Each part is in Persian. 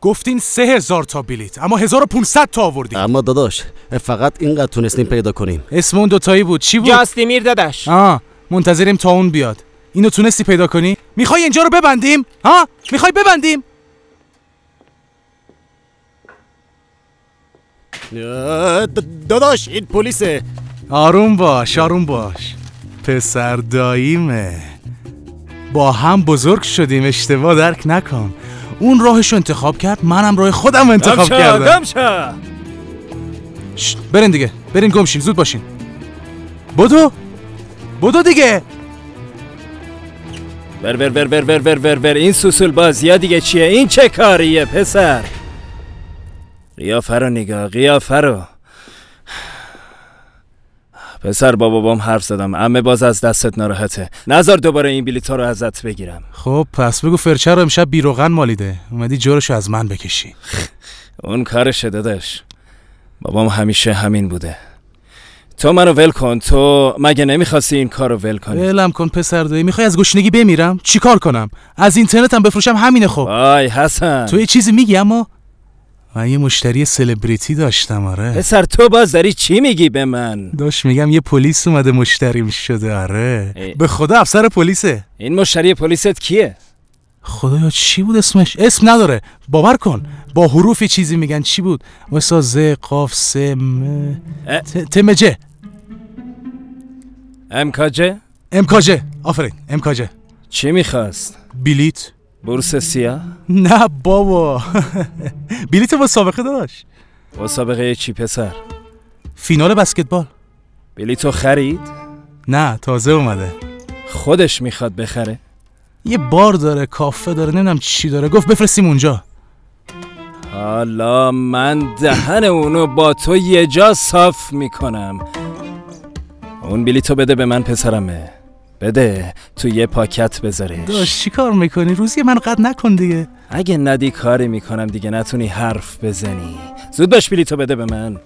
گفتین سه هزار تا بلیت اما 1500 تا آوردین. اما داداش فقط اینقدر تونستیم پیدا کنیم. اسم اون دوتایی بود. چی بود؟ جاستیمیر داداش. آه منتظریم تا اون بیاد. اینو تونستی پیدا کنی؟ می‌خوای اینجا رو ببندیم؟ ها می‌خوای ببندیم؟ داداش این پلیسه. آروم باش آروم باش. پسر داییمه. با هم بزرگ شدیم اشتباه درک نکن. اون راهشو انتخاب کرد منم راه خودم انتخاب کردم. شت، برین دیگه برین گمشین زود باشین. بدو بدو دیگه. ور ور ور ور ور ور ور ور این سوسول بازیا دیگه چیه؟ این چه کاریه پسر؟ قیافه رو نگاه قیافه رو. پسر با بابام حرف زدم امه باز از دستت ناراحته. نظر دوباره این بلیط رو ازت بگیرم. خب پس بگو فرچه رو امشب بیروغن مالیده. اومدی جورشو از من بکشی. اون کارشه داداش. بابام همیشه همین بوده. تو منو ول کن. تو مگه نمی‌خواستی این کارو ول کنی؟ ولم کن پسر دایی. می‌خوای از گشنگی بمیرم؟ چیکار کنم؟ از اینترنتم بفروشم؟ همینه خب. وای حسن. تو یه چیزی میگی اما؟ من یه مشتری سلبریتی داشتم آره. پسر تو باز داری چی میگی به من؟ داشت میگم یه پلیس اومده مشتریم شده آره. ای. به خدا افسر پلیسه. این مشتری پلیست کیه؟ خدایا چی بود اسمش؟ اسم نداره. باور کن. با حروفی چیزی میگن. چی بود؟ واسا ز قاف س م تمجه. امکاجه؟ امکاجه. آفرین. امکاجه. چی می‌خواست؟ بلیت. بورس سیاه؟ نه بابا. بلیت با سابقه داشت. مسابقه چی پسر؟ فینال بسکتبال. بلیتو خرید؟ نه تازه اومده. خودش می‌خواد بخره؟ یه بار داره کافه داره نمی‌دونم چی داره. گفت بفرستیم اونجا. حالا من دهن اونو با تو یه جا صاف می‌کنم. اون بلیتو بده به من پسرمه. بده تو یه پاکت بذارش. داشت چی کار می‌کنی؟ روزی من قد نکن دیگه. اگه ندی کاری می‌کنم دیگه نتونی حرف بزنی. زود باش بلیتو بده به من.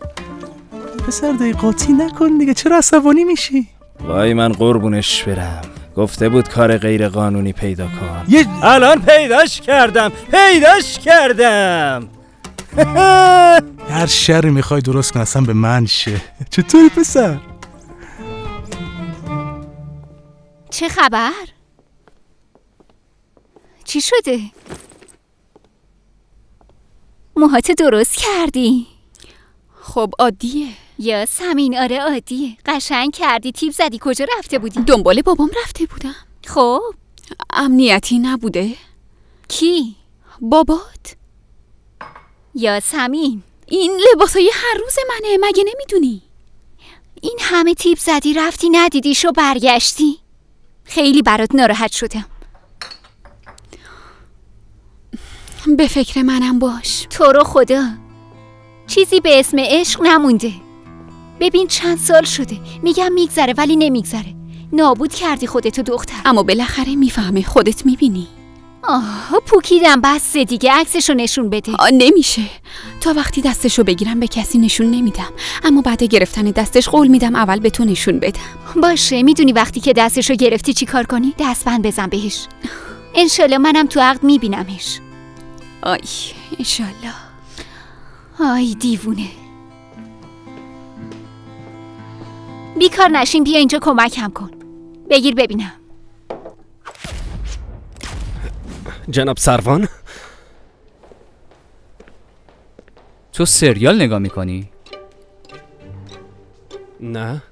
پسر دایی قاطی نکن دیگه. چرا عصبانی میشی؟ وای من قربونش برم. گفته بود کار غیر قانونی پیدا کن. یه الان پیداش کردم پیداش کردم. هر شری می‌خوای درست کن اصلا به من شه. چطوری پسر؟ چه خبر؟ چی شده؟ موهات درست کردی. خب عادیه. یا سمین آره عادیه. قشنگ کردی. تیپ زدی. کجا رفته بودی؟ دنبال بابام رفته بودم. خب. امنیتی نبوده. کی؟ بابات. یا سمین این لباسای هر روز منه. مگه نمی‌دونی؟ این همه تیپ زدی رفتی ندیدیش و برگشتی. خیلی برات ناراحت شدم. به فکر منم باش. تو رو خدا. چیزی به اسم عشق نمونده. ببین چند سال شده. میگم میگذره ولی نمیگذره. نابود کردی خودتو دختر. اما بالاخره می‌فهمه خودت می‌بینی. آه پوکیدم بس دیگه عکسشو نشون بده. نمیشه. تا وقتی دستشو بگیرم به کسی نشون نمیدم. اما بعد گرفتن دستش قول میدم اول به تو نشون بدم. باشه می‌دونی وقتی که دستشو گرفتی چی کار کنی؟ دستبند بزن بهش. انشالله منم تو عقد میبینمش. آی انشالله. آی دیوونه. بیکار نشین بیا اینجا کمکم کن. بگیر ببینم. جناب سروان تو سریال نگاه می‌کنی؟ نه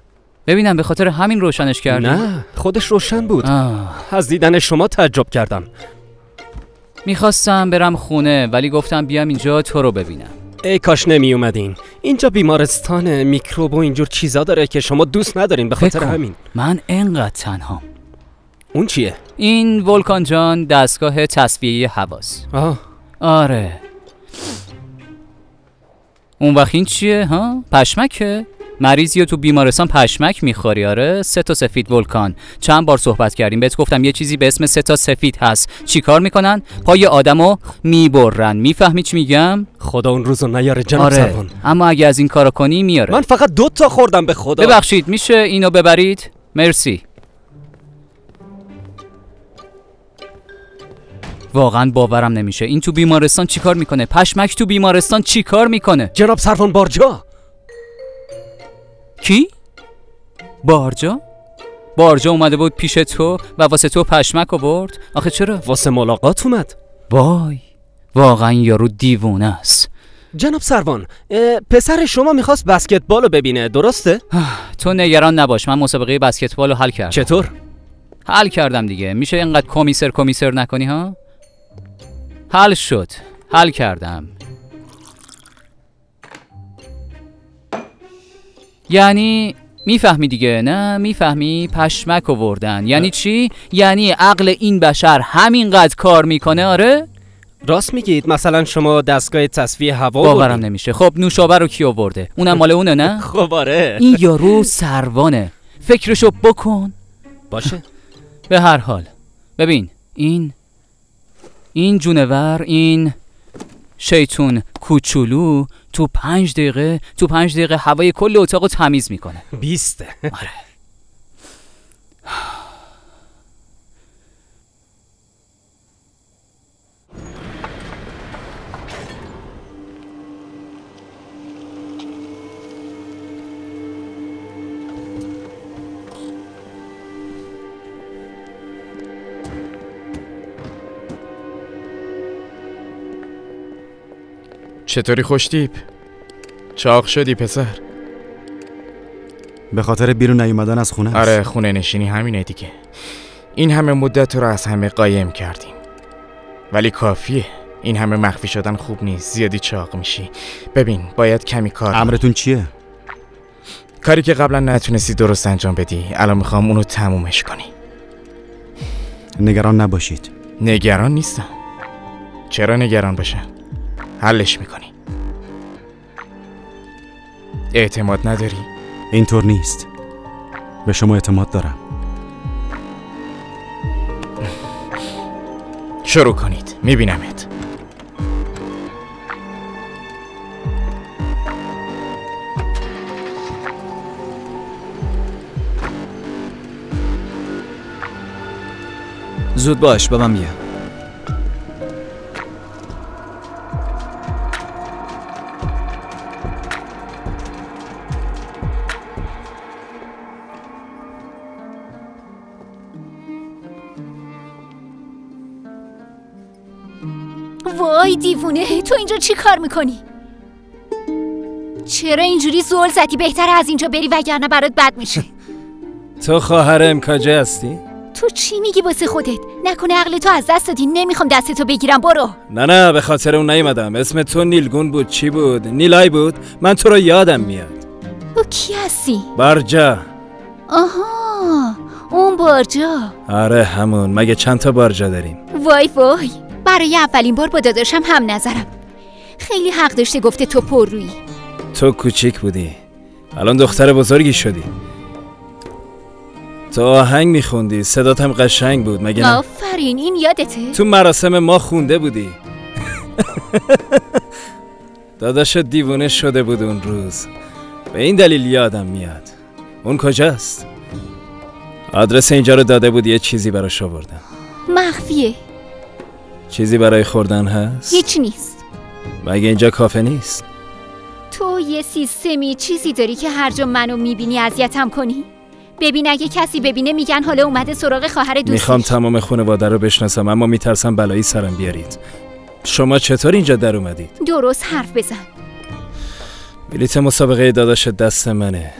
ببینم به خاطر همین روشنش کردی؟ نه خودش روشن بود آه. از دیدن شما تعجب کردم می‌خواستم برم خونه ولی گفتم بیام اینجا تو رو ببینم ای کاش نمی اومدین اینجا بیمارستان میکروب و اینجور چیزا داره که شما دوست ندارین به خاطر. همین من انقدر تنهام اون چیه این ولکان جان دستگاه تصفیه هواست. آه. آره. اون وقت این چیه ها؟ پشمکه؟ مریضی تو بیمارستان پشمک می‌خوری آره؟ سه تا سفید ولکان چند بار صحبت کردیم بهت گفتم یه چیزی به اسم سه تا سفید هست. چیکار می‌کنن؟ پای آدمو می‌برن. می‌فهمی چی میگم؟ خدا اون روزو نیاره جناب آره. سروان اما اگه از این کارو کنی میاره. من فقط دو تا خوردم به خدا. ببخشید میشه اینو ببرید؟ مرسی. واقعا باورم نمیشه. این تو بیمارستان چیکار می‌کنه؟ پشمک تو بیمارستان چیکار می‌کنه؟ جناب سروان بارجا. کی؟ بارجا؟ بارجا اومده بود پیش تو و واسه تو پشمک آورد؟ آخه چرا؟ واسه ملاقات اومد. وای واقعا یارو دیوونه است. جناب سروان پسر شما می‌خواست بسکتبال رو ببینه درسته؟ تو نگران نباش من مسابقه بسکتبال رو حل کردم. چطور؟ حل کردم دیگه. میشه اینقدر کمیسر کمیسر نکنی ها؟ حل شد. حل کردم. یعنی می‌فهمی دیگه؟ نه می‌فهمی؟ پشمک آوردن. یعنی چی؟ یعنی عقل این بشر همینقدر کار می‌کنه؟ آره. راست میگید. مثلا شما دستگاه تصفیه هوا باورم بردید؟ نمیشه. خب نوشابه رو کی آورده؟ اونم مال اونه نه؟ خب آره. این یارو سروانه. فکرشو بکن. باشه. به هر حال. ببین این این جونور این شیطون کوچولو تو پنج دقیقه تو پنج دقیقه هوای کل اتاق رو تمیز می‌کنه. بیسته. چطوری خوشتیپ؟ چاق شدی پسر؟ به خاطر بیرون نیومدن از خونه است. آره خونه نشینی همینه دیگه. این همه مدت رو از همه قایم کردیم. ولی کافیه. این همه مخفی شدن خوب نیست. زیادی چاق میشی. ببین باید کمی کار امرتون چیه؟ کاری که قبلا نتونستی درست انجام بدی الان می‌خوام اونو تمومش کنی. نگران نباشید. نگران نیستم. چرا نگران باشم؟ حلش می‌کنی اعتماد نداری؟ اینطور نیست. به شما اعتماد دارم. شروع کنید. میبینمت. زود باش با من بیا. وای دیوونه تو اینجا چی کار می‌کنی؟ چرا اینجوری زول زدی؟ بهتر از اینجا بری وگرنه برات بد میشه. تو خواهر امکاجه هستی؟ تو چی میگی واسه خودت؟ نکنه عقل تو از دست دادی نمی‌خوام دستتو بگیرم برو. نه نه به خاطر اون نیومدم. اسم تو نیلگون بود. چی بود؟ نیلای بود؟ من تو رو یادم میاد. تو کی هستی؟ برجا آها اون بارجا. آره همون. مگه چند تا بارجا داریم؟ وای وای. برای اولین بار با داداشم هم نظرم. خیلی حق داشته گفته تو پر روی. تو کوچیک بودی. الان دختر بزرگی شدی. تو آهنگ میخوندی صدات هم قشنگ بود مگه نه؟ آفرین این یادته؟ تو مراسم ما خونده بودی. داداش دیوونه شده بود اون روز. به این دلیل یادم میاد. اون کجاست؟ آدرس اینجا رو داده بود یه چیزی براش آوردم. مخفیه. چیزی برای خوردن هست؟ هیچ نیست مگه اینجا کافه نیست؟ تو یه سیستمی چیزی داری که هر جا منو می‌بینی اذیتم کنی ببین اگه کسی ببینه میگن حالا اومده سراغ خواهر دوستش می‌خوام تمام خانواده رو بشناسم اما میترسم بلایی سرم بیارید شما چطور اینجا در اومدید؟ درست حرف بزن بلیت مسابقه داداش دست منه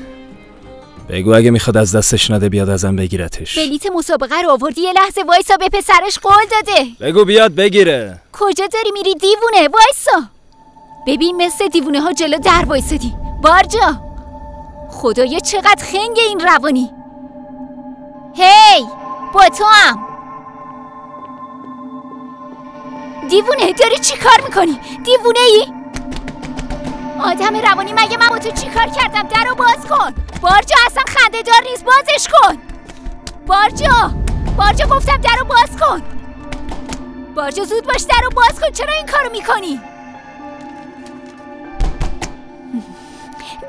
بگو اگه می‌خواد از دستش نده بیاد ازم بگیرتش. بلیت مسابقه رو آوردی یه لحظه وایسا به پسرش قول داده. بگو بیاد بگیره. کجا داری میری؟ دیوونه وایسا. ببین مثل دیوونه ها جلو در وایسادی. بارجا. خدایا چقدر خنگ این روانی. هی با تو هم. دیوونه داری چی کار می‌کنی؟ دیوونه ای؟ آدم روانی مگه من با تو چی کار کردم؟ در رو باز کن. بارجا اصلا خنده دار نیست بازش کن. بارجا بارجا گفتم در رو باز کن. بارجا زود باش در رو باز کن چرا این کارو می‌کنی؟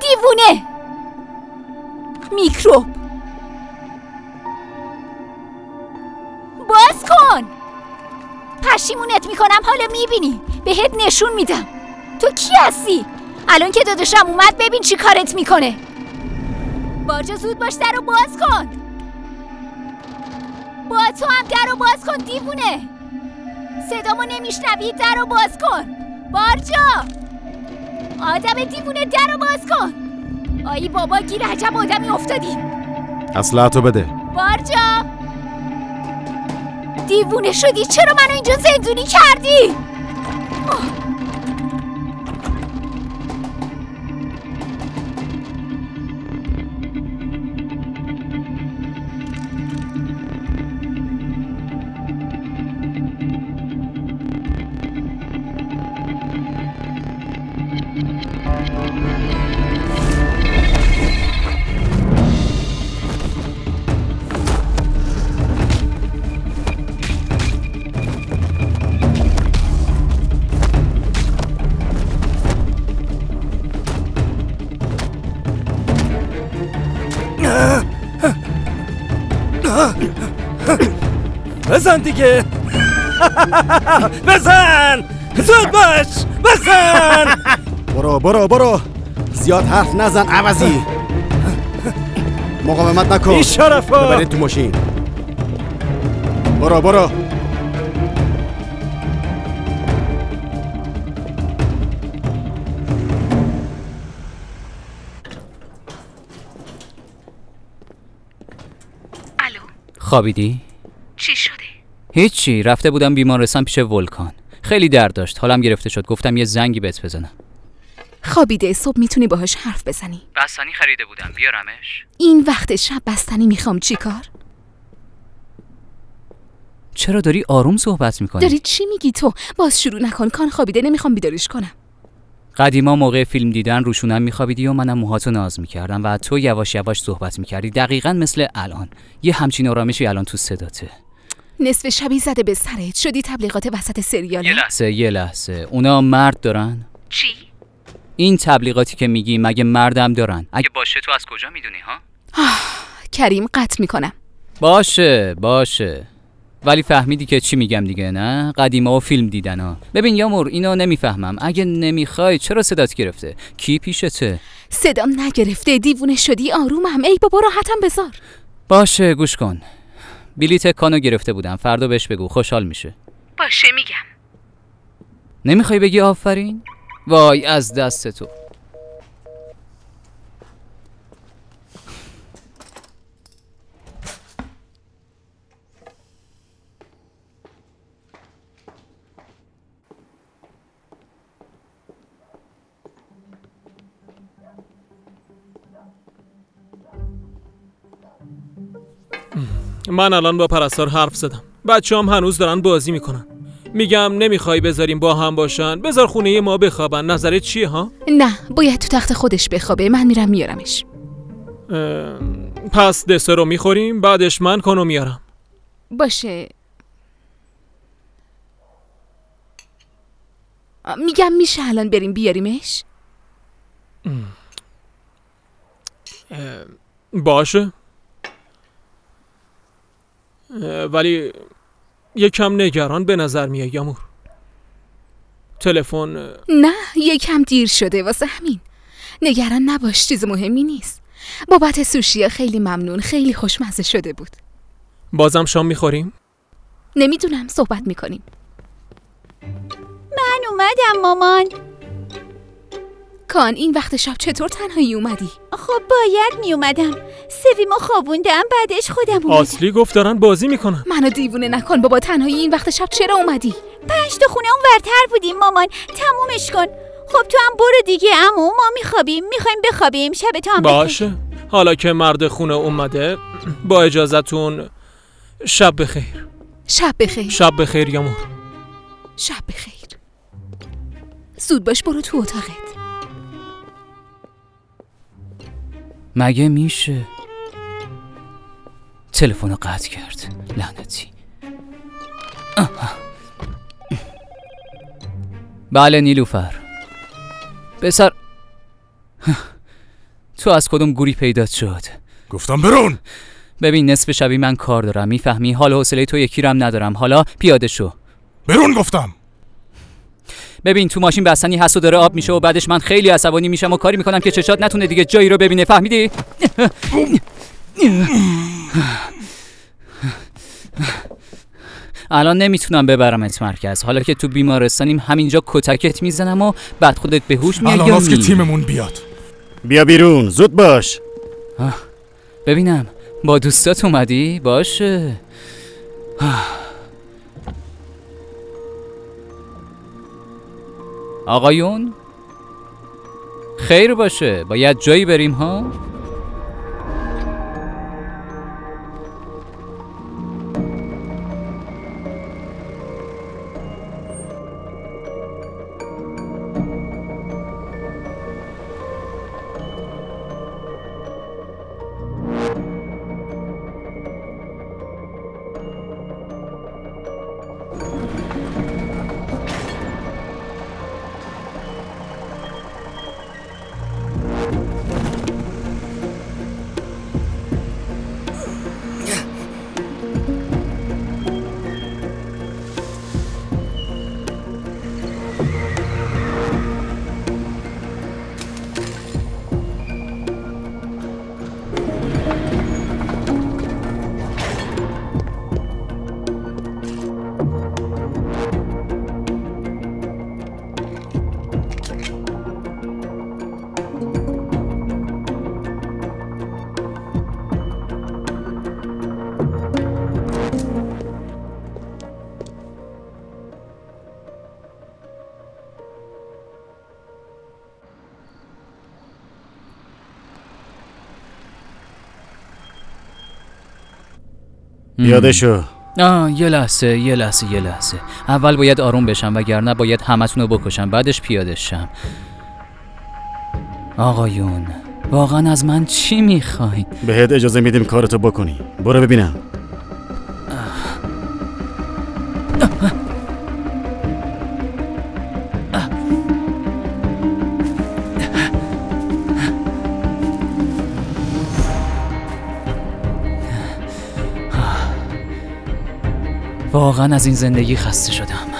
دیوونه. میکروب. باز کن. پشیمونت می‌کنم حالا می‌بینی. بهت نشون میدم. تو کی هستی؟ الان که داداشم اومد ببین چی کارت می‌کنه. بارجا زود باش در رو باز کن. با تو هم در رو باز کن دیوونه. صدامو نمیشنوی در رو باز کن. بارجا! آدم دیوونه در رو باز کن. آی بابا گیر عجب آدمی افتادی. اصلحتو بده. بارجا! دیوونه شدی چرا منو اینجا زندونی کردی؟ بزن دیگه. بزن. زود باش. بزن. برو برو برو. زیاد حرف نزن عوضی. مقاومت نکن. این شرفا. ببرید تو ماشین. برو برو. خوابیدی؟ هیچی رفته بودم بیمارستان پیش ولکان. خیلی درد داشت. حالم گرفته شد. گفتم یه زنگی بهت بزنم. خوابیده صبح می‌تونی باهاش حرف بزنی. بستنی خریده بودم. بیارمش. این وقت شب بستنی می‌خوام. چیکار؟ چرا داری آروم صحبت می‌کنی؟ داری چی میگی تو؟ باز شروع نکن. کان خوابیده نمی‌خوام بیدارش کنم. قدیما موقع فیلم دیدن روشونم میخوابیدی و منم موهاتو ناز می‌کردم و تو یواش یواش صحبت می‌کردی. دقیقا مثل الان. یه همچین آرامشی الان تو صداته. نصف شبی زده به سرت. شدی تبلیغات وسط سریال لحظه یه لحظه. اونا مرد دارن؟ چی؟ این تبلیغاتی که میگی مگه مردم دارن؟ اگه باشه تو از کجا می‌دونی ها؟ کریم قطع می‌کنم. باشه باشه. ولی فهمیدی که چی میگم دیگه نه؟ قدیما و فیلم دیدن ها. ببین یامور اینو نمی‌فهمم. اگه نمی‌خوای چرا صدات گرفته؟ کی پیشته؟ صدام نگرفته. دیوونه شدی آرومم. ای بابا راحتم بذار. باشه گوش کن. بلیت کانو گرفته بودم. فردا بهش بگو. خوشحال میشه. باشه میگم. نمی‌خوای بگی آفرین؟ وای از دست تو. من الان با پرستار حرف زدم. بچه هم هنوز دارن بازی می‌کنن. میگم نمی‌خوای بذاریم با هم باشن. بذار خونه ما بخوابن. نظرت چیه ها؟ نه باید تو تخت خودش بخوابه. من میرم میارمش. اه، پس دسر رو می‌خوریم بعدش من کنو میارم. باشه. میگم میشه الان بریم بیاریمش؟ باشه. ولی یکم نگران به نظر میای یامور؟ تلفن نه یکم دیر شده واسه همین. نگران نباش چیز مهمی نیست. بابت سوشیا خیلی ممنون خیلی خوشمزه شده بود. بازم شام می‌خوریم؟ نمی‌دونم صحبت می‌کنیم. من اومدم مامان. کان این وقت شب چطور تنهایی اومدی؟ خب باید می اومدم. سویمو خوابوندم بعدش خودم اومدم. آسلی گفت دارن بازی می‌کنن. منو دیوونه نکن بابا تنهایی این وقت شب چرا اومدی؟ پنج تا خونه اون ورتر بودیم مامان. تمومش کن. خب تو هم برو دیگه امو ما میخوابیم. می‌خوایم بخوابیم. شب تو هم بخیر. باشه. حالا که مرد خونه اومده با اجازتون شب بخیر. شب بخیر. شب بخیر یامور شب بخیر. زود باش برو تو اتاقت مگه میشه؟ تلفن رو قطع کرد. لعنتی. بله نیلوفر. پسر. تو از کدوم گوری پیدا شد؟ گفتم برون! ببین نصف شبی من کار دارم. می‌فهمی؟ حال حوصله تو یکی رم ندارم. حالا پیاده شو. برون گفتم! ببین تو ماشین بستنی هست و داره آب میشه و بعدش من خیلی عصبانی میشم و کاری می‌کنم که چشات نتونه دیگه جایی رو ببینه. فهمیدی؟ الان نمی‌تونم ببرمت مرکز. حالا که تو بیمارستانیم همینجا کتکت می‌زنم و بعد خودت به هوش میای الان که؟ تیممون بیاد. بیا بیرون. زود باش. ببینم. با دوستات اومدی؟ باشه. آقایون؟ خیر باشه باید جایی بریم ها؟ پیاده شو آه یه لحظه یه لحظه یه لحظه. اول باید آروم بشم وگرنه باید همتون رو بکشم بعدش پیاده شم. آقایون واقعا از من چی می‌خواین؟ بهت اجازه میدیم کارتو بکنی. برو ببینم. واقعا از این زندگی خسته شدم.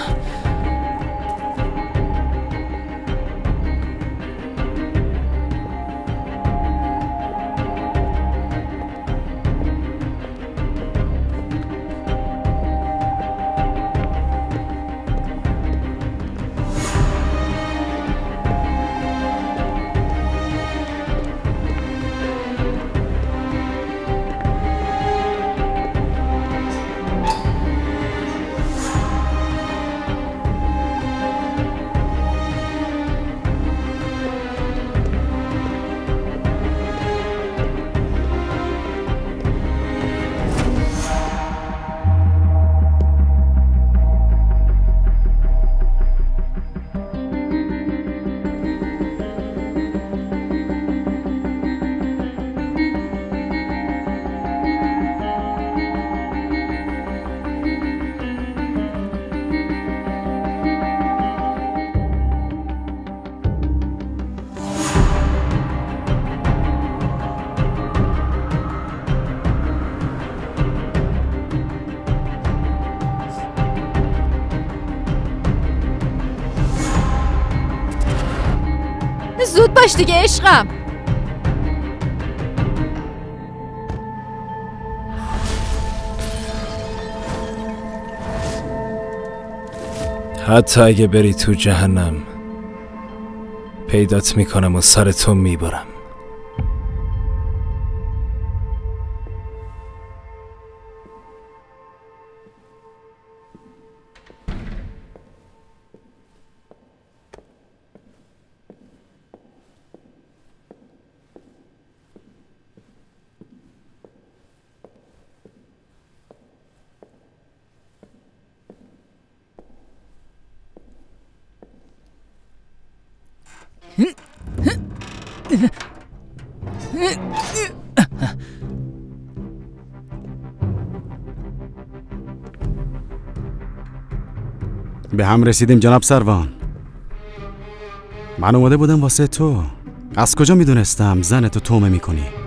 باش دیگه عشقم. حتی اگه بری تو جهنم پیدات می‌کنم و سر تو می‌برم. به هم رسیدیم جناب سروان. من اومده بودم واسه تو. از کجا می‌دونستم زن تو تومه می‌کنی؟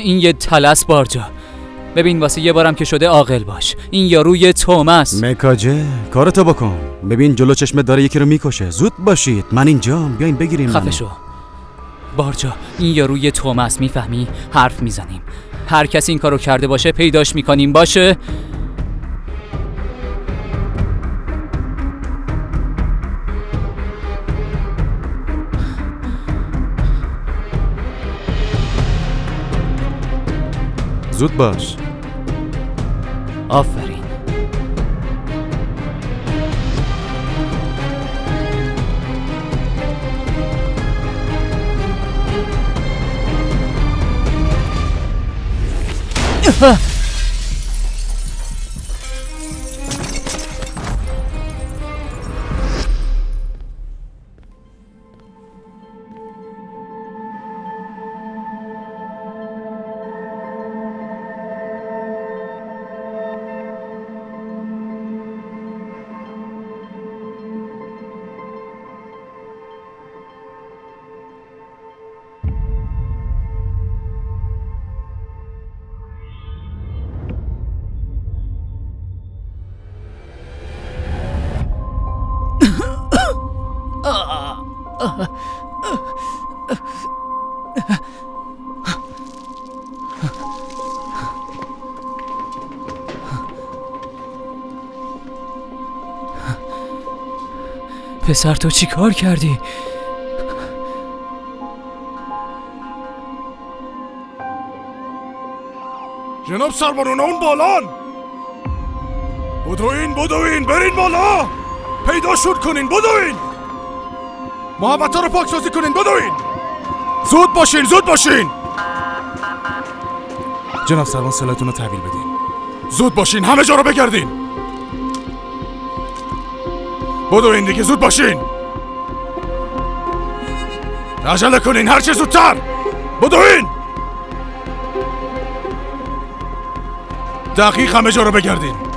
این یه تلس بارجا ببین واسه یه بارم که شده عاقل باش. این یارو یه تومه است مکاجه کارتو بکن. ببین جلو چشمت داره یکی رو می‌کشه. زود باشید. من اینجام بیاین بگیریم منو. خفه شو بارجا این یارو یه تومه است می‌فهمی؟ حرف می‌زنیم. هر کسی این کارو کرده باشه پیداش می‌کنیم. باشه؟ زود باش آفرین پسر تو چی کار کردی؟ جناب سربارون اون بالان! بدوین بدوین برین بالا! پیداشون کنین بدوین! محبت رو پاکسازی کنین بدوین! زود باشین زود باشین! جناب سربان سلاتون رو تحویل بدین. زود باشین همه جا رو بگردین! بدوین دیگه زود باشین. عجله کنین هر چه زودتر. بدوین دقیق همه جا رو بگردین.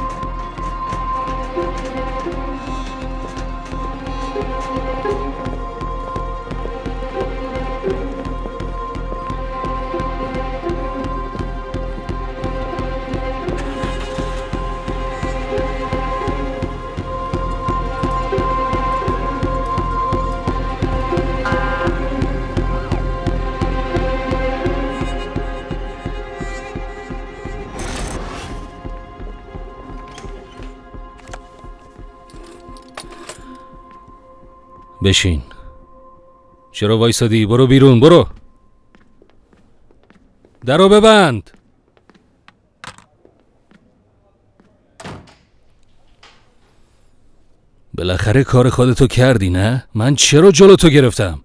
بشین چرا وایسادی؟ برو بیرون برو. درو ببند. بالاخره کار خودتو کردی نه؟ من چرا جلو تو گرفتم؟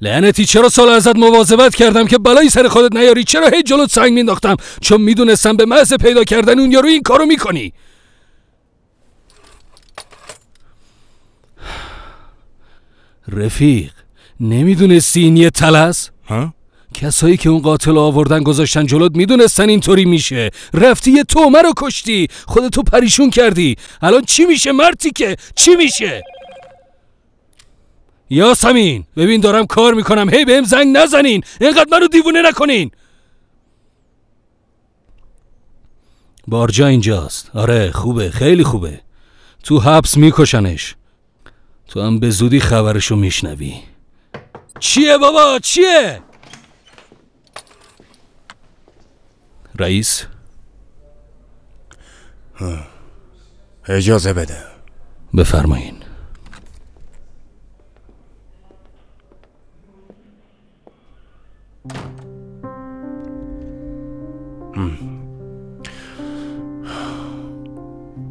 لعنتی چرا سال ازت مواظبت کردم که بلایی سر خودت نیاری؟ چرا هی جلوت سنگ مینداختم چون می‌دونستم به محض پیدا کردن اون یارو این کارو می‌کنی. رفیق نمی‌دونستی این یه تلس؟ ها؟ کسایی که اون قاتل آوردن گذاشتن جلوت می‌دونستن اینطوری میشه. رفتی یه تومه رو کشتی. خودتو پریشون کردی. الان چی میشه مرتی که؟ چی میشه؟ یاسمین ببین دارم کار می‌کنم. هی بهم زنگ نزنین. اینقدر منو دیوونه نکنین. بارجا اینجاست. آره خوبه خیلی خوبه. تو حبس میکشنش. تو هم به زودی خبرشو میشنوی. چیه بابا؟ چیه؟ رئیس؟ اجازه بده. بفرمایین.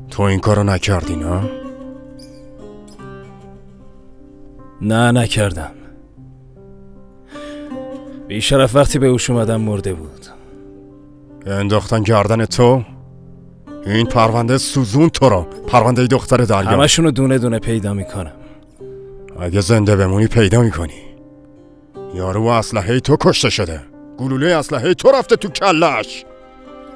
تو این کارو نکردی نه؟ نه نکردم. بیشرف وقتی به اوش اومدم مرده بود. انداختن گردن تو؟ این پرونده سوزون تو رو پرونده دختر دریا. همشونو دونه دونه پیدا می‌کنم. اگه زنده بمونی پیدا می‌کنی. یارو اسلحه تو کشته شده. گلوله اسلحه تو رفته تو کلش.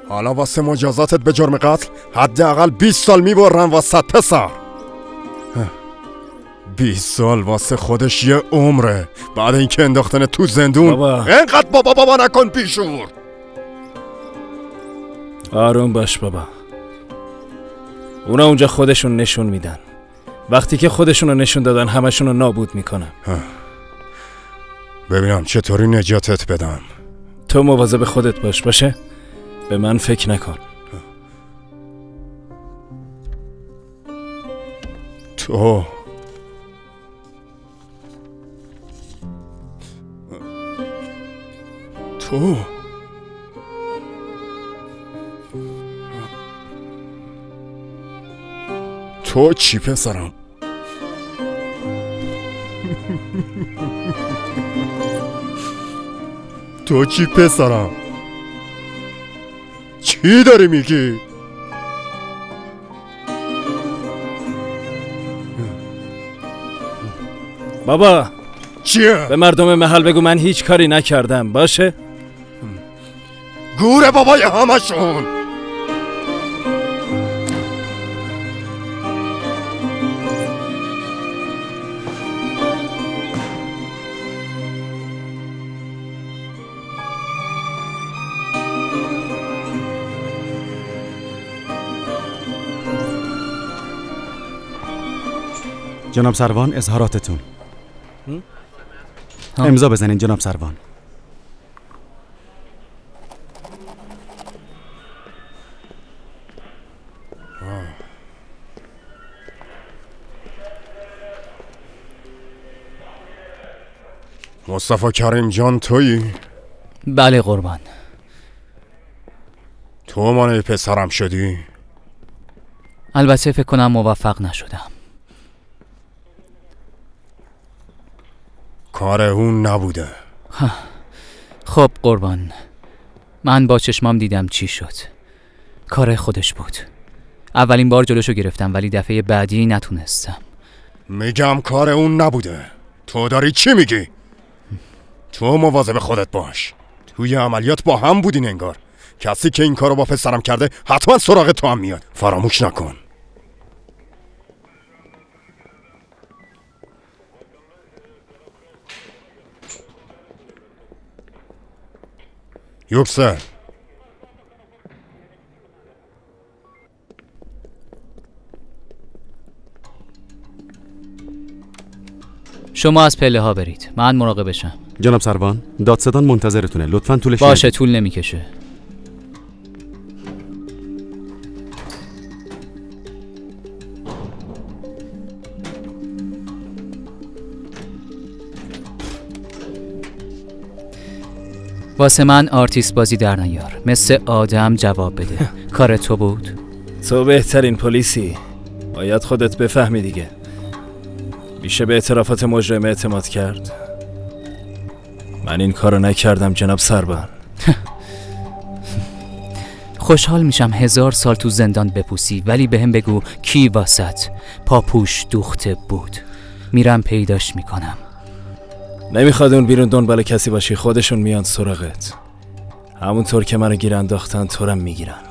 حالا واسه مجازاتت به جرم قتل حداقل 20 سال می‌برن واسه پسر. 20 سال واسه خودش یه عمره. بعد اینکه انداختن تو زندون. بابا. اینقدر بابا بابا نکن پیشور آروم باش بابا. اونا اونجا خودشون نشون میدن. وقتی که خودشون رو نشون دادن همشون رو نابود می‌کنم ببینم چطوری نجاتت بدم. تو مواظب خودت باش باشه؟ به من فکر نکن. تو تو تو چی پسرم تو چی پسرم چی داری میگی بابا چیه به مردم محل بگو من هیچ کاری نکردم. باشه؟ گوره بابای همشون. جناب سروان اظهاراتتون. ها. امضا بزنین جناب سروان. مصطفی کریم جان تویی؟ بله قربان. تو مانع پسرم شدی؟ البته فکر کنم موفق نشدم. کار اون نبوده. خب قربان. من با چشمام دیدم چی شد. کار خودش بود. اولین بار جلوشو گرفتم ولی دفعه بعدی نتونستم. میگم کار اون نبوده. تو داری چی میگی؟ تو مواظب خودت باش. توی عملیات با هم بودین انگار. کسی که این کارو با پسرم کرده حتما سراغ تو هم میاد. فراموش نکن. یوکسر شما از پله ها برید. من مراقبشم جناب سروان دادستان منتظرتونه. لطفا طولش باشه. طول نمی‌کشه. واسه من آرتیست بازی در نیار. مثل آدم جواب بده. کار تو بود؟ تو بهترین پلیسی. باید خودت بفهمی دیگه. میشه به اعترافات مجرم اعتماد کرد؟ من این کارو نکردم جناب سربان. خوشحال میشم هزار سال تو زندان بپوسی ولی بهم بگو کی واسط؟ پاپوش دوخته بود. میرم پیداش می‌کنم. نمی‌خواد اون بیرون دنبال کسی باشی خودشون میان سراغت. همونطور که منو گیر انداختن تورم می‌گیرن.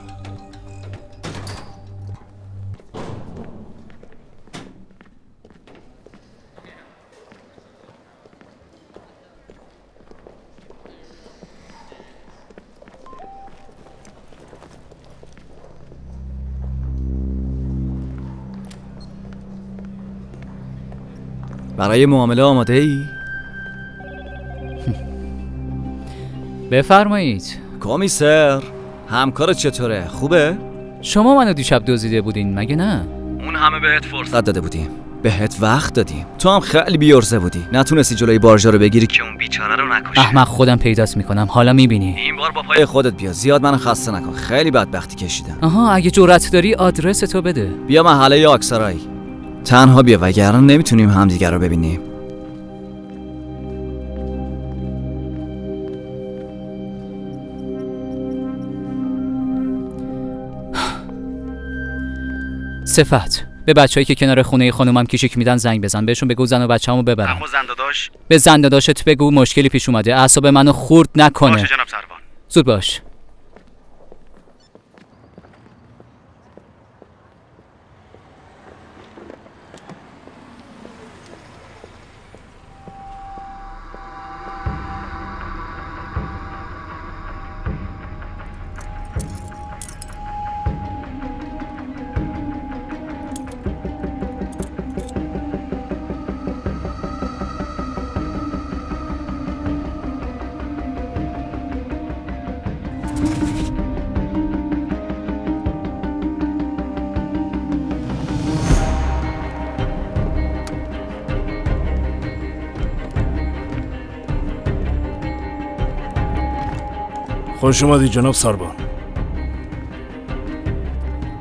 برای معامله آماده ای؟ بفرمایید. کمیسر همکار چطوره؟ خوبه؟ شما منو دیشب دزدیده بودین مگه نه؟ اون همه بهت فرصت داده بودیم. بهت وقت دادیم. تو هم خیلی بیارزه بودی. نتونستی جلوی بارجا رو بگیری. که اون بیچاره رو نکشی. احمق خودم پیداست می‌کنم. حالا می‌بینی. این بار با پای خودت بیا. زیاد منو خسته نکن. خیلی بدبختی کشیدم. آها اگه جرأت داری آدرس تو بده. بیا محله یاکسرای تنها بیا وگرنه نمی‌تونیم همدیگر رو ببینیم. صفت. به بچههایی که کنار خونه خانومم کیشیک میدن زنگ بزن. بهشون بگو زن و بچه‌مو ببرن. زنداداش به زنداداشت بگو مشکلی پیش اومده. اعصاب منو خورد نکنه. جناب سروان. زود باش. خوش اومدی جناب ساربان.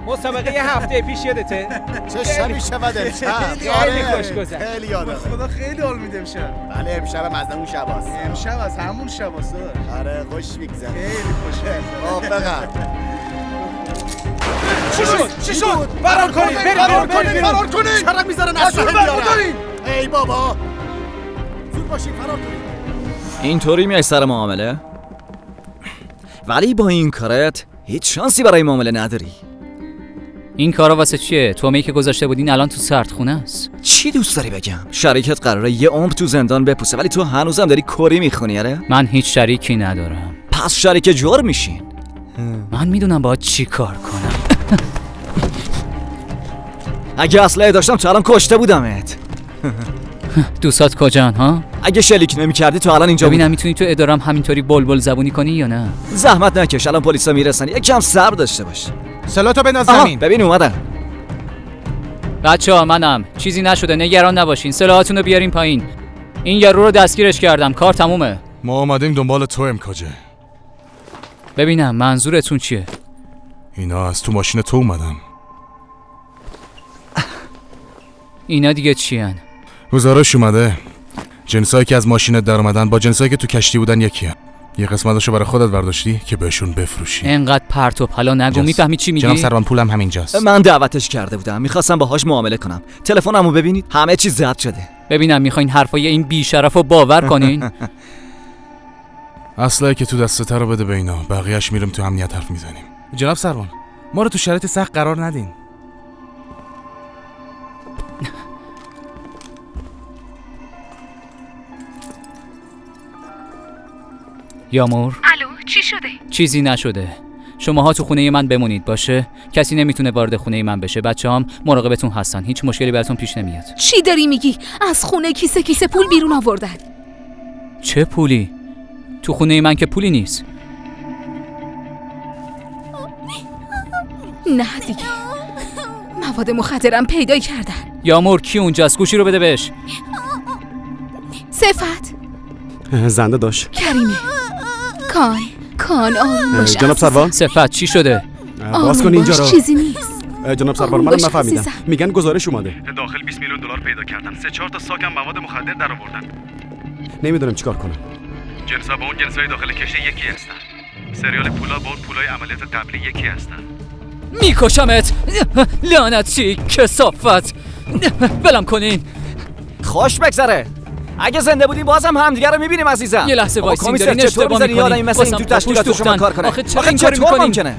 مسابقه یه هفته پیش یادته؟ چه شبی شود امشب. خیلی آره، خوش گذشت. خیلی یادم. خدا خیلی حال میده امشب. بله امشب از اون شب هست. امشب از همون شب هست آره خوش میگذره. خیلی خوش موافقم. چی شد؟ چی شد؟ فرار کنید برید فرار کنید فرار کنید چرا می‌ذارن اسلحه؟ ای بابا. زود باشید فرار کنید اینطوری میای سر معامله؟ ولی با این کارت هیچ شانسی برای معامله نداری. این کارا واسه چیه؟ تومه که گذاشته بودین الان تو سردخونه است. چی دوست داری بگم؟ شریکت قراره یه عمر تو زندان بپوسه ولی تو هنوزم داری کری می‌خونی آره؟ من هیچ شریکی ندارم. پس شریک جور میشین. من می‌دونم باید چی کار کنم. اگه اسلحه داشتم تو الان کشته بودمت. دوستات کجان ها؟ اگه شلیک نمی‌کردی تو الان اینجا ببینم می‌تونی تو ادارم همینطوری بلبل زبونی کنی یا نه؟ زحمت نکش الان پلیسا می‌رسن. یک کم صبر داشته باش. سلاتو بنداز آها، زمین. ببین اومدن. بچه ها منم. چیزی نشده نگران نباشین. سلاحاتون رو بیارین پایین. این یارو رو دستگیرش کردم. کار تمومه. ما آمدیم دنبال تو امکاجه ببینم منظورتون چیه؟ اینا از تو ماشین تو اومدن. اینا دیگه چیان گزارش اومده. جنسایی که از ماشینت در اومدن با جنسایی که تو کشتی بودن یکی هم. یه قسمتشو برای خودت برداشتی که بهشون بفروشی. انقدر پرت و پلا نگو. می‌فهمی چی میگی؟ جناب سروان پولم همینجاست. من دعوتش کرده بودم. می‌خواستم باهاش معامله کنم. تلفنمو ببینید. همه چیز ضبط شده. ببینم می‌خواین حرفای این بیشرف رو باور کنین. اصلا که تو دست رو بده به اینا. بقیهش میریم تو امنیت حرف می‌زنیم. جناب سروان ما رو تو شرایط سخت قرار ندین. یامور الو چی شده؟ چیزی نشده. شماها تو خونه من بمونید باشه؟ کسی نمی‌تونه وارد خونه من بشه. بچه هم مراقبتون هستن. هیچ مشکلی براتون پیش نمیاد. چی داری میگی؟ از خونه کیسه کیسه پول بیرون آوردن. چه پولی؟ تو خونه من که پولی نیست. نه دیگه. مواد مخدرم پیدا کردن. یامور کی اونجاست؟ گوشی رو بده بهش. صفت. زنده داشت. کریمه کان کان آروم باش جناب سروان؟ صفت چی شده؟ باز کن اینجا رو. چیزی نیست. جناب سروان آروم منم نفهمیدم. عزیزم. میگن گزارش اومده. داخل 20 میلیون دلار پیدا کردن. سه چهار تا ساکم مواد مخدر در آوردن. نمی‌دونم چیکار کنم. جنسا با اون جنسای داخل کشتی یکی هستن. سریال پولا با اون پولای عملیات قبلی یکی هستن. میکشمت. لعنتی کثافت ولم کنین. خوش بگذره. اگه زنده بودیم بازم همدیگه رو می‌بینیم عزیزم. یه لحظه وایسین دارین چطور اشتباه می‌کنین مثل این تو تشکیلات شما کار کنه. آخه چرا این چطور می‌کنین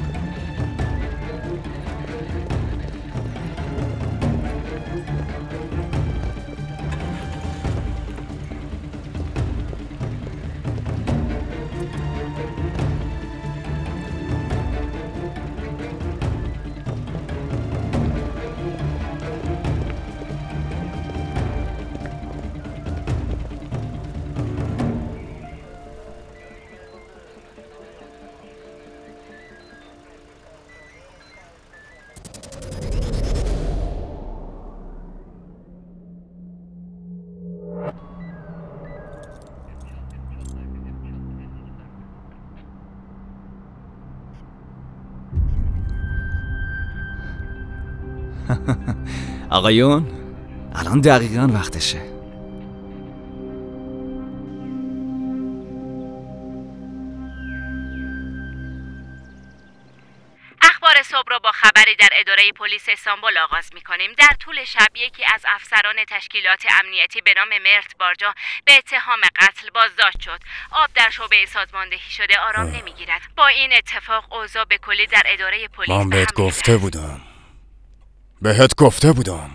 آقایون الان دقیقا وقتشه اخبار صبح را با خبری در اداره پلیس استانبول آغاز می کنیم. در طول شب یکی از افسران تشکیلات امنیتی به نام مرت بارجا به اتهام قتل بازداشت شد. آب در شعبه سازماندهی شده آرام نمی‌گیرد. با این اتفاق اوضاع به کلی در اداره پلیس من به بهت هم گفته بودم بهت گفته بودم.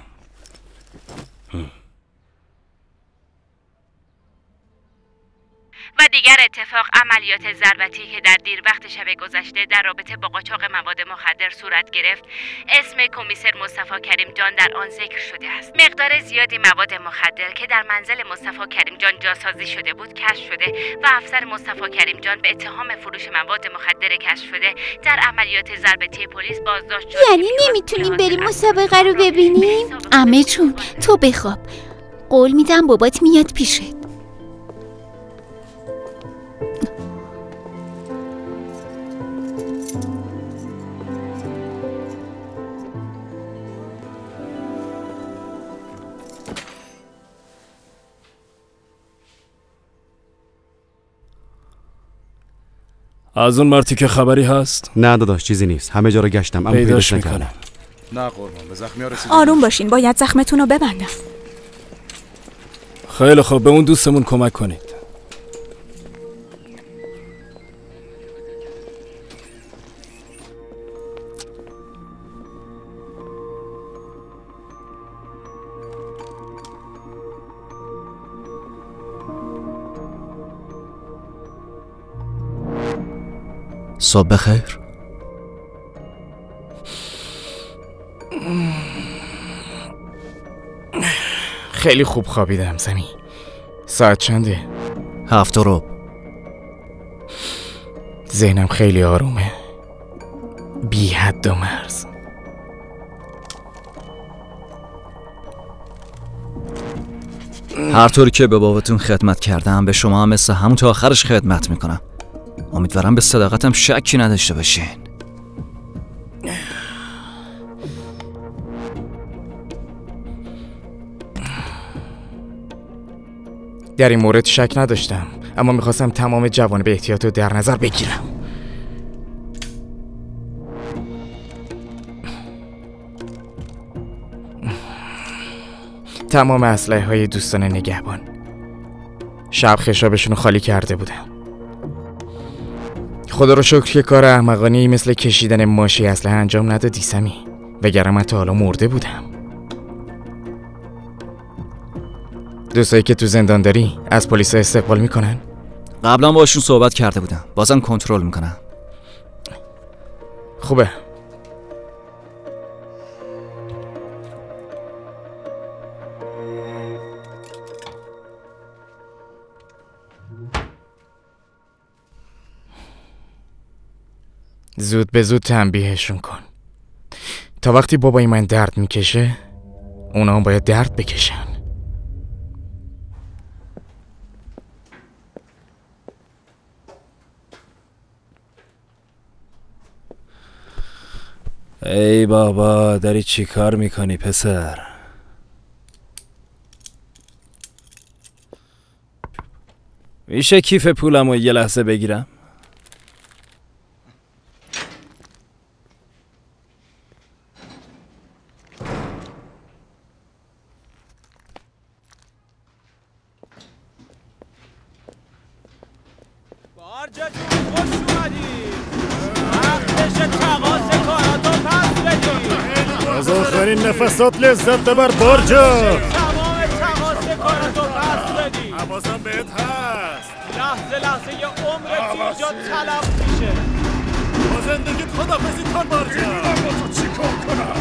و دیگر اتفاق عملیات ضربتی که در دیر وقت شب گذشته در رابطه با قاچاق مواد مخدر صورت گرفت اسم کمیسر مصطفی کریم جان در آن ذکر شده است. مقدار زیادی مواد مخدر که در منزل مصطفی کریم جان جاسازی شده بود کشف شده و افسر مصطفی کریم جان به اتهام فروش مواد مخدر کشف شده در عملیات ضربتی پلیس بازداشت شد. یعنی نمی‌تونیم بریم مسابقه رو ببینیم؟ امه جون تو بخواب. قول میدم بابات میاد پیشت. از اون مرتی که خبری هست؟ نه داداش چیزی نیست. همه جا رو گشتم اما پیداش نکردم. نه قربان به زخمی آروم باشین باید زخمتون رو ببندم. خیلی خوب به اون دوستمون کمک کنید. صبح بخیر. خیلی خوب خوابیدم سمی. ساعت چنده؟ هفت و ربع. ذهنم خیلی آرومه. بی حد و مرز. هر طوری که به باباتون خدمت کردم به شما هم مثل همون تا آخرش خدمت می‌کنم. امیدوارم به صداقتم شکی نداشته باشین. در این مورد شک نداشتم اما می‌خواستم تمام جوانب احتیاط رو در نظر بگیرم. تمام اسلحه های دوستان نگهبان. شب خشابشون رو خالی کرده بودم. خدا رو شکر که کار احمقانه مثل کشیدن ماشی اسلحه انجام ندادی سمی. وگرنه من تا حالا مرده بودم. دوستایی که تو زندان داری از پلیس استقبال می‌کنن؟ قبلا باشون صحبت کرده بودم. بازم کنترل می‌کنم. خوبه. زود به زود تنبیهشون کن. تا وقتی بابای من درد می‌کشه اونا هم باید درد بکشن. ای بابا داری چی کار می‌کنی پسر؟ میشه کیف پولم رو یه لحظه بگیرم؟ لذت ببر بارجا. تمام تقاس کاراتو پس بدی حواسم بهت هست. لحظه لحظه یه عمرت اینجا تلف میشه. با زندگیت خدافزی کن بارجا. با تو چی کار کنم؟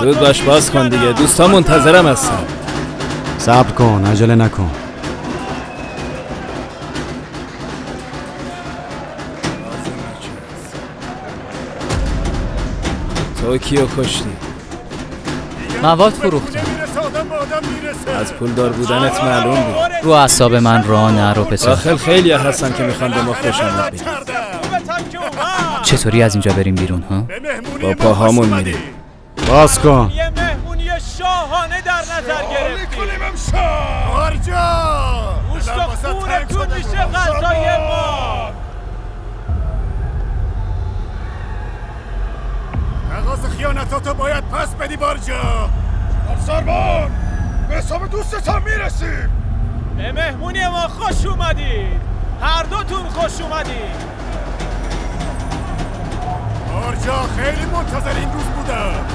زود باش باز کن دیگه. دوستان منتظرم هستن. صبر کن عجله نکن. تو کیو کشتی؟ مواد می‌رسه از پولدار بودنت معلوم بود. رو اعصاب من راه نرو پسر. داخل خیلی هستن که می‌خوان به ما خوشامد بگن. چطوری از اینجا بریم بیرون ها؟ با پاهامون میریم. باز کن. بدی بارجا؟ سربان به حساب دوستت هم می‌رسیم. به مهمونی ما خوش اومدید هر دوتون خوش اومدید بارجا خیلی منتظر این روز بودم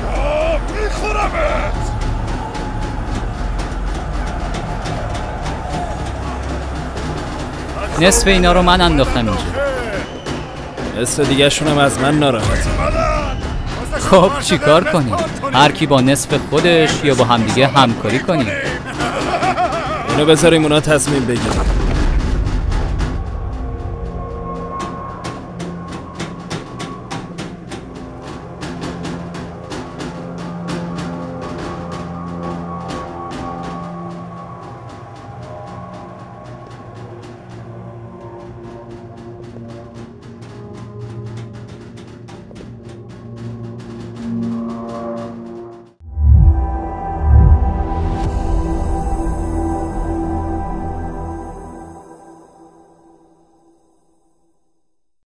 جا میخورمت. نصف اینا رو من انداختم اینجا. نصف دیگه شونم از من ناراحت. خب چیکار کنیم؟ هر کی با نصف خودش یا با همدیگه همکاری کنیم. اینو بذاریم اونا تصمیم بگیرن.